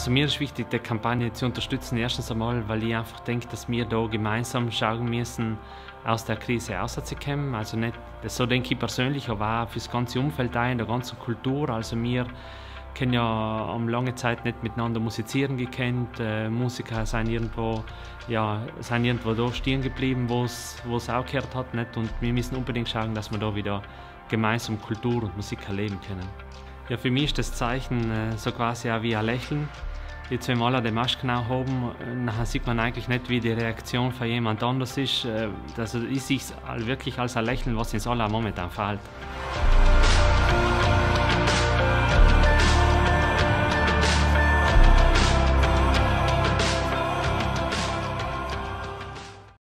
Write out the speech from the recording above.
Also mir ist wichtig, die Kampagne zu unterstützen. Erstens einmal, weil ich einfach denke, dass wir da gemeinsam schauen müssen, aus der Krise rauszukommen. Also nicht, so denke ich persönlich, aber auch für das ganze Umfeld ein, der ganzen Kultur. Also wir kennen ja um lange Zeit nicht miteinander musizieren gekannt. Äh, Musiker sind irgendwo, ja, sind irgendwo da stehen geblieben, wo es auch gehört hat. Nicht? Und wir müssen unbedingt schauen, dass wir da wieder gemeinsam Kultur und Musik erleben können. Ja, für mich ist das Zeichen äh, so quasi auch wie ein Lächeln. Wenn wir alle die auch haben, dann sieht man eigentlich nicht, wie die Reaktion von jemand anders ist. Also ist es wirklich als ein Lächeln, was uns alle momentan fehlt.